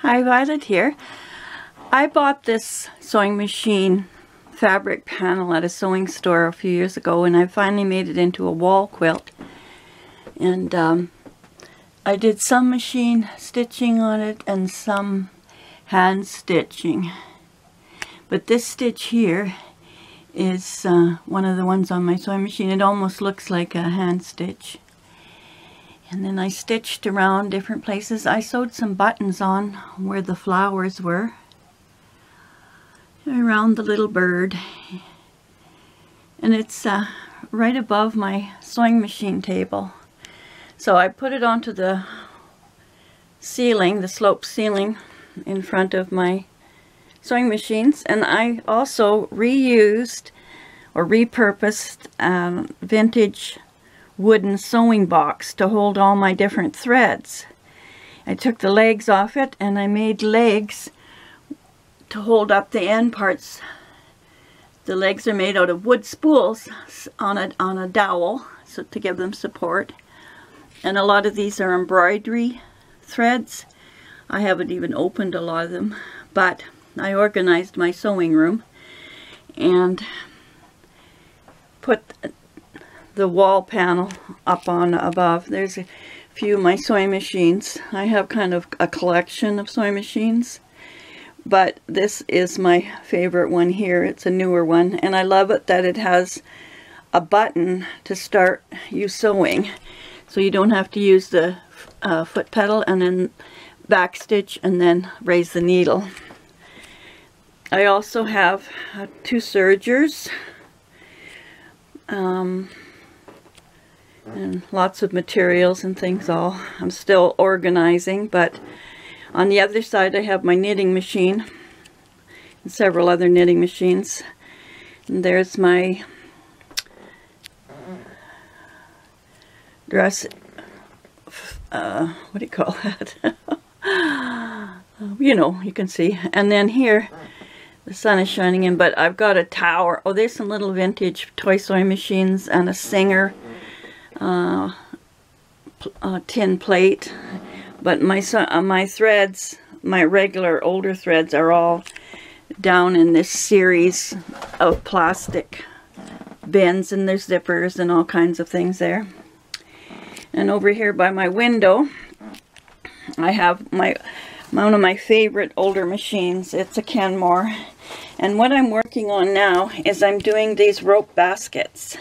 Hi, Violet here. I bought this sewing machine fabric panel at a sewing store a few years ago and I finally made it into a wall quilt. And um, I did some machine stitching on it and some hand stitching. But this stitch here is uh, one of the ones on my sewing machine. It almost looks like a hand stitch. And then I stitched around different places. I sewed some buttons on where the flowers were. Around the little bird. And it's uh, right above my sewing machine table. So I put it onto the ceiling, the slope ceiling in front of my sewing machines. And I also reused or repurposed um, vintage wooden sewing box to hold all my different threads. I took the legs off it and I made legs to hold up the end parts. The legs are made out of wood spools on a, on a dowel so to give them support. And a lot of these are embroidery threads. I haven't even opened a lot of them, but I organized my sewing room and put the wall panel up on above. There's a few of my sewing machines. I have kind of a collection of sewing machines. But this is my favorite one here. It's a newer one. And I love it that it has a button to start you sewing. So you don't have to use the uh, foot pedal and then back stitch and then raise the needle. I also have uh, two sergers. Um, and lots of materials and things all. I'm still organizing, but on the other side I have my knitting machine and several other knitting machines. And there's my dress, uh, what do you call that? you know, you can see. And then here, the sun is shining in, but I've got a tower. Oh, there's some little vintage toy sewing machines and a Singer uh, uh, tin plate. But my, uh, my threads, my regular older threads are all down in this series of plastic bins and there's zippers and all kinds of things there. And over here by my window, I have my one of my favorite older machines. It's a Kenmore. And what I'm working on now is I'm doing these rope baskets.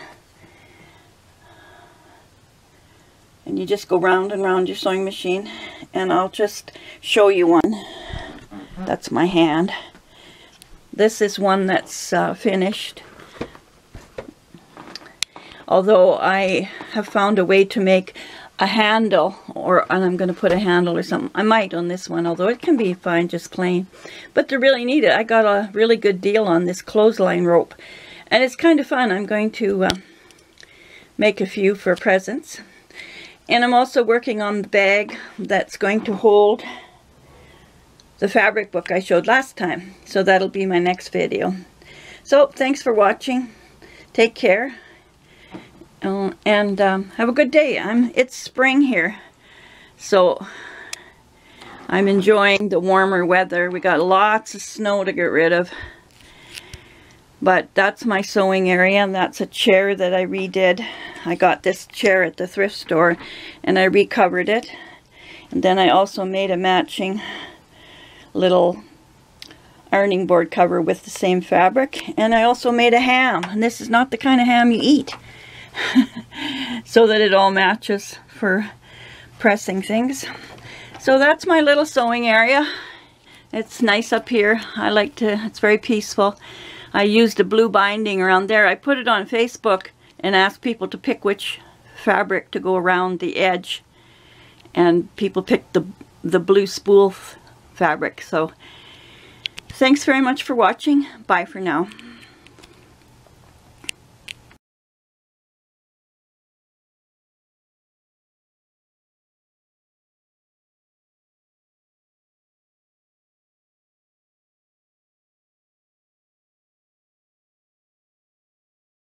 And you just go round and round your sewing machine and I'll just show you one. That's my hand. This is one that's uh, finished. Although I have found a way to make a handle or and I'm going to put a handle or something I might on this one although it can be fine just plain. But to really need it I got a really good deal on this clothesline rope. And it's kind of fun. I'm going to uh, make a few for presents and I'm also working on the bag that's going to hold the fabric book I showed last time. So that'll be my next video. So thanks for watching. Take care. Uh, and um, have a good day. I'm It's spring here. So I'm enjoying the warmer weather. We got lots of snow to get rid of. But that's my sewing area and that's a chair that I redid. I got this chair at the thrift store and I recovered it. And then I also made a matching little ironing board cover with the same fabric. And I also made a ham. And this is not the kind of ham you eat. so that it all matches for pressing things. So that's my little sewing area. It's nice up here. I like to, it's very peaceful. I used a blue binding around there. I put it on Facebook and asked people to pick which fabric to go around the edge. And people picked the, the blue spool fabric. So thanks very much for watching. Bye for now.